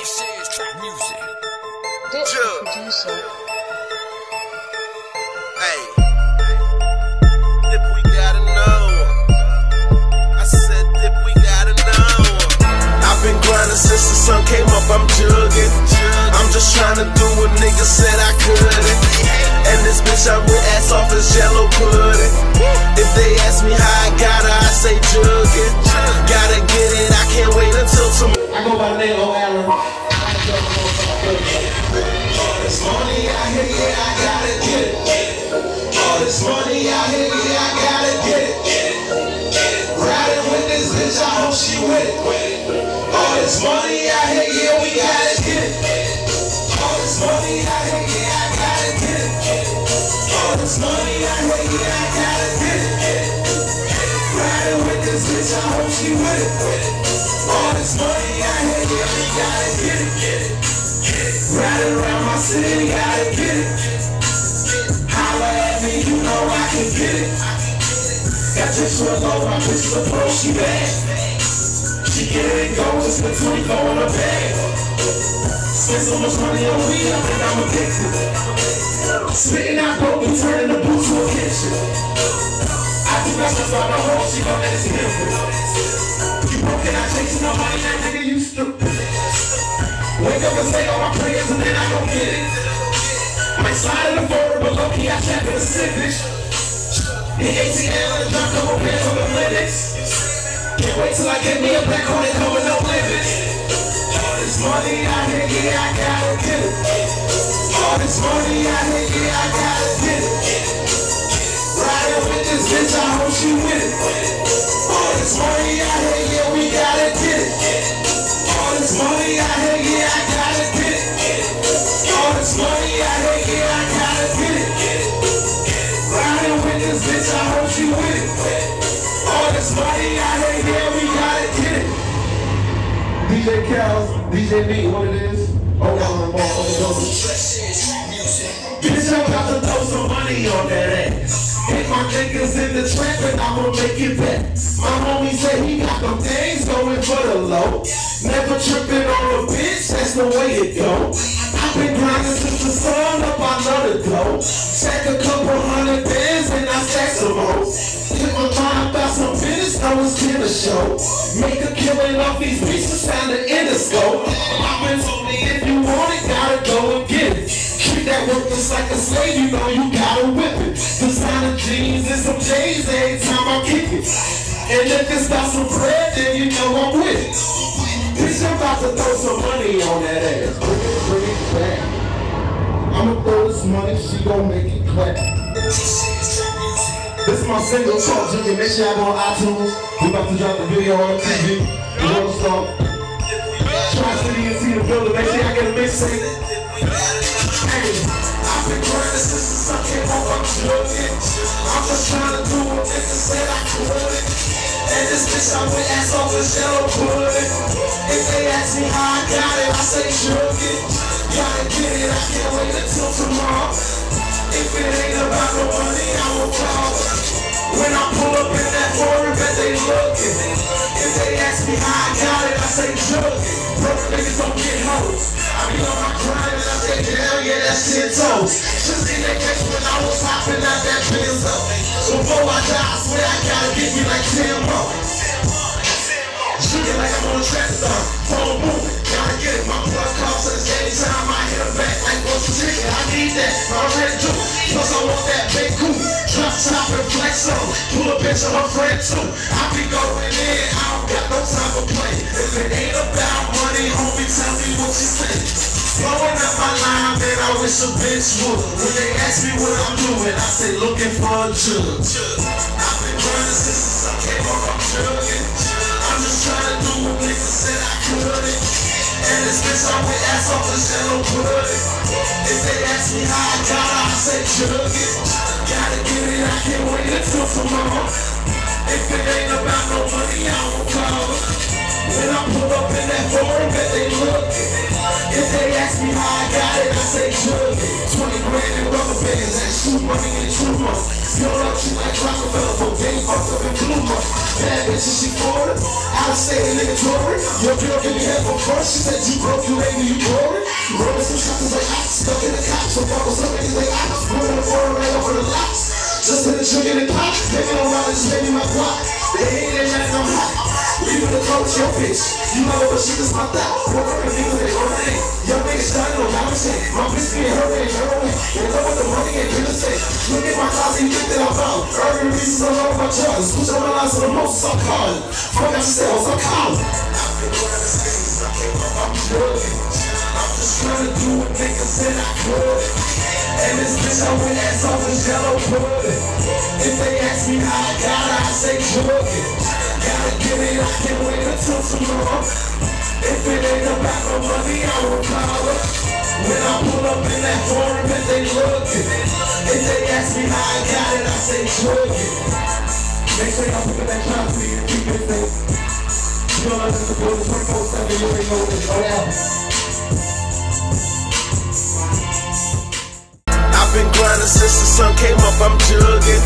says trap music. Dip Jug. producer. Hey, Dip, we gotta know. I said, Dip, we gotta know. I've been grinding since the sun came up, I'm jugging. I'm just trying to do what niggas said this money out here, yeah, I gotta get it. All this money out here, yeah, I gotta get it. Riding with this bitch, I hope she with it. All this money out here, yeah, we gotta get it. It. Riding around my city, gotta get it. Holla at me, you know I can get it. Got this one low, my the pro, she bad. She get it and go, it's the 24 in a much money on weed, I think I'm addicted. Spitting out dope and turning the booth to a kitchen. I do not just about my hoe, she gon' let it simple. You broken, I chasing no money, that nigga you stupid. Wake up and say all my prayers and then I gon' get it. Might slide in the forward, but low key I tap in the civic. The ATL and drop couple pairs on the Linux. Can't wait till I get me a black hornet coming no limits. This money out here, yeah, I gotta get it. All this money out here, yeah, I gotta get it. Riding with this bitch, I hope she with it. All this money out here, yeah, we gotta get it. All this money out here, yeah, I gotta get it. All this money out here, yeah, I gotta get it. Riding with this bitch, I hope she with it. All this money out here, DJ Cows, DJ Beat, what it is? Oh, I'm says trap music. Bitch, I'm about to throw some money on that ass. Hit my niggas in the trap and I'ma make it back. My homie said he got them things going for the low. Never tripping on a bitch, that's the way it go. I've been grinding since the sun up, I love to go. Stack a couple hundred bands and I stack some more. Hit my mind about some business, know it's been a show. Make a killing off these pieces, sound the endoscope. I've told me if you want it, gotta go and get it. Treat that work just like a slave, you know you gotta whip it. Designer jeans and some J's every time I kick it. And if it's got some bread, then you know I'm with it. Bitch, I'm about to throw some money on that ass. Bring it, bring it back. I'ma throw this money, she gon' make it clap. This is my single talk, Jiggy. Make sure go on iTunes. We about to drop the video on TV. Know what's up? Try City and see the building. Make sure y'all get a mixtape. Hey, I've been grinding since the sun came up, I'm jugging. I'm just trying to do what niggas said I couldn't. And this bitch I'm with ass off is yellow pudding. If they ask me how I got it, I say jugging. Gotta get it, I pull up in that foreign, they looking. If they ask me how I got it, I say jugging. Broke niggas don't get hoes. I be on my grind and I say, hell yeah, that's ten toes. Just in that case when I was hopping out that Benzo. Before I die, I swear I gotta get me like 10 more. And. Pull a bitch of her friend too. I be going in. I don't got no time for play. If it ain't about money, homie, tell me what you think. Blowing up my line, man, I wish a bitch would. When they ask me what I'm doing, I say looking for a jug. I've been running since I came up, I'm jugging. I'm just trying to do what niggas said I couldn't. And this bitch I'm with ass off the yellow pudding. If they ask me how I got it, I say jugging. Gotta get it, I can't wait until tomorrow. If it ain't about no money, I won't call. When I pull up in that foreign, bet they looking. If they ask me how I got it, I say jugging. 20 grand in rubber bands, that shoot true money and true money. Don't know you like Rockefeller, for game fucked up in blue money. Bad bitch, and she Florida. Out of state, nigga Tory. Your girl give me head from first. She said you broke, you ain't you glory. Rolling some shots like ox, stuck in the cops. So fuck with some niggas like ox. Moving the phone right over the locks. Just hit the trigger and pop. Baby, don't ride, just baby my block. They hate it, like I'm hot. Leave it coach your bitch. You know what she just my thought. Walk up and niggas they go name. Young niggas starting on my shit. My bitch being her and heroin. They love with the money and real estate. Look at my closet, you all over my charts. Push on my lines to the most, I'm calling. Fuck out sales, I'm. I'm just trying to do what niggas said I could. And this bitch I went ass off in yellow pudding. If they ask me how I got it, I say jugging. Gotta get it, I can't wait until tomorrow. If it ain't about no money, I will call it. When I pull up in that foreign, if they looking. If they ask me how I got it, I say jugging. They say I'm picking that job for you, keep it safe. You know, I'm in the building 24-7, you ain't know what it's all I've been grinding since the sun came up, I'm jugging.